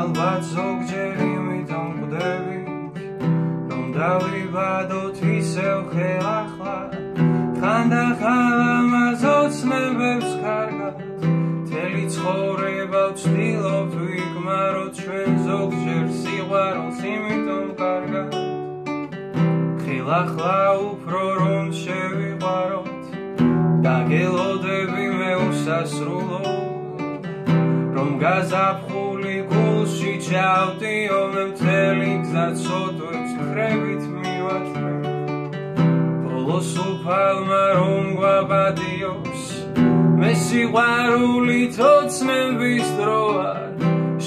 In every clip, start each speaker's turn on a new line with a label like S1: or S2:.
S1: ალბათ ზოგჯერ იმიტომ გვდები რომ დავიბადოთ ისევ ხე ახლა ხანდახან ამას ოცნებებს კარგად მთელი ცხოვრება ვცდილობ ვიგმაროთ ჩვენ ზოგჯერ სიყვარულს იმიტომ კარგად. ხელახლა უფრო რომ შევიყვაროთ დაგელოდები მე უსასრულო რომ გაზაფხული გულში ჩავდიო მე მთელი გზა ცოტვებს ხრებით მივაწვე ბოლოს უფალმა რომ გვაბადიოს მე სიყვარული თოცნების დროა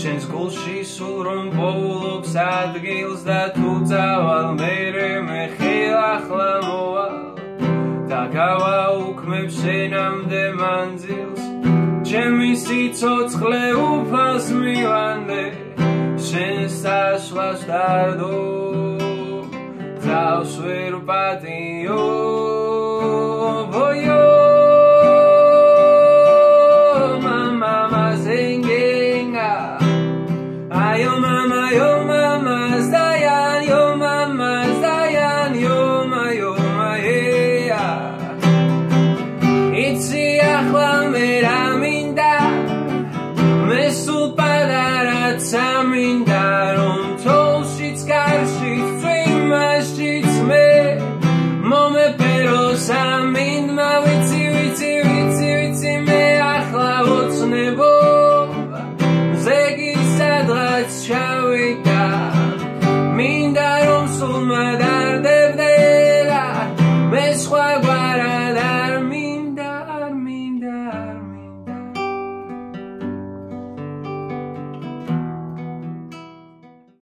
S1: შენს გულში სულ რომ ბოლობს ადგილს და თუ წავალ მერე მე ხელახლა მოვალ. და გავაუქმებ შენამდე მანძილს ჩემი სიცოცხლე უფალს მივანდე შენს საშლას დარდო თავს ვერ პატიო time ring